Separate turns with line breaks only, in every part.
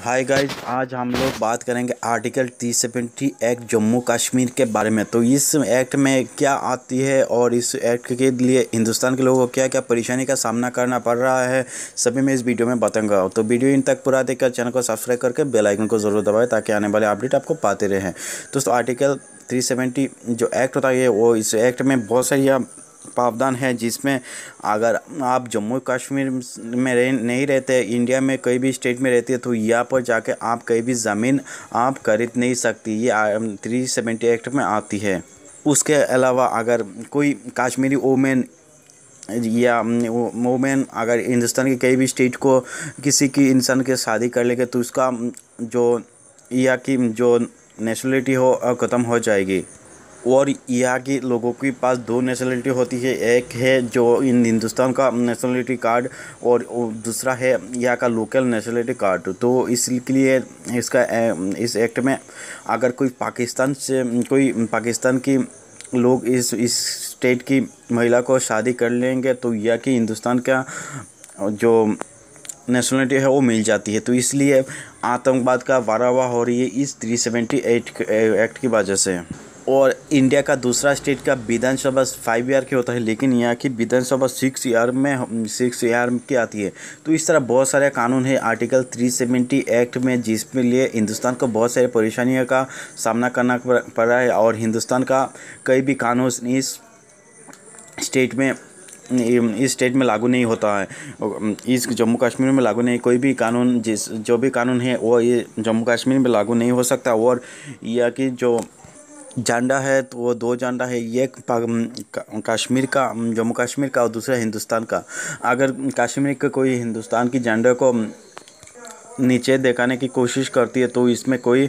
Hi guys आज हम लोग बात करेंगे article three seventy act Jammu Kashmir के बारे में। तो इस एक्ट में क्या आती है और इस एक्ट के लिए हिंदुस्तान के लोगों को क्या क्या परेशानी का सामना करना पड़ रहा है, सभी मैं इस वीडियो में बताऊँगा। तो वीडियो इन तक पूरा देखकर चैनल को सब्सक्राइब करके बेल आइकन को ज़रूर दबाएँ ताकि आने वाले अपडेट आपको पाते रहें। दोस्तों आर्टिकल थ्री जो एक्ट होता है वो इस एक्ट में बहुत सारी प्रावधान है जिसमें अगर आप जम्मू कश्मीर में रह, नहीं रहते, इंडिया में कहीं भी स्टेट में रहती है तो यहाँ पर जाके आप कहीं भी ज़मीन आप खरीद नहीं सकती। ये थ्री सेवेंटी एक्ट में आती है। उसके अलावा अगर कोई कश्मीरी वोमेन या वोमेन अगर हिंदुस्तान के कई भी स्टेट को किसी की इंसान के शादी कर लेंगे तो उसका, जो, या की जो नेशनलिटी हो ख़त्म हो जाएगी। और यहाँ के लोगों के पास दो नेशनलिटी होती है। एक है जो इन हिंदुस्तान का नेशनलिटी कार्ड और दूसरा है यहाँ का लोकल नेशनलिटी कार्ड तो इसलिए इसका इस एक्ट में अगर कोई पाकिस्तान से, कोई पाकिस्तान की लोग इस इस स्टेट की महिला को शादी कर लेंगे तो यह कि हिंदुस्तान का जो नेशनलिटी है वो मिल जाती है। तो इसलिए आतंकवाद का वारावा हो रही है इस थ्री सेवेंटी एट एक्ट की वजह से। और इंडिया का दूसरा स्टेट का विधानसभा फाइव ईयर के होता है, लेकिन यहाँ की विधानसभा सिक्स ईयर में सिक्स ईयर की आती है। तो इस तरह बहुत सारे कानून है। आर्टिकल 370 एक्ट में, जिसमें लिए हिंदुस्तान को बहुत सारी परेशानियों का सामना करना पड़ रहा है और हिंदुस्तान का कई भी कानून इस स्टेट में इस स्टेट में लागू नहीं होता है। इस जम्मू कश्मीर में लागू नहीं, कोई भी कानून जिस, जो भी कानून है, वो ये जम्मू कश्मीर में लागू नहीं हो सकता। और यह कि जो झंडा है तो वो दो झंडा है एक कश्मीर का जम्मू कश्मीर का और दूसरा हिंदुस्तान का। अगर कश्मीर का कोई हिंदुस्तान की झंडे को नीचे दिखाने की कोशिश करती है तो इसमें कोई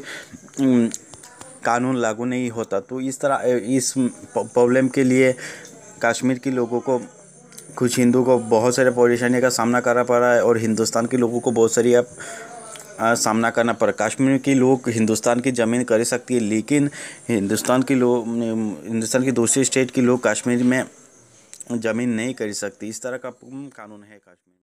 कानून लागू नहीं होता। तो इस तरह इस प्रॉब्लम के लिए कश्मीर के लोगों को, कुछ हिंदू को बहुत सारे परेशानी का सामना करना पड़ रहा है और हिंदुस्तान के लोगों को बहुत सारी अब सामना करना पड़ा। कश्मीर के लोग हिंदुस्तान की ज़मीन कर सकती है, लेकिन हिंदुस्तान के लोग, हिंदुस्तान के दूसरे स्टेट के लोग कश्मीर में ज़मीन नहीं कर सकती। इस तरह का कानून है कश्मीर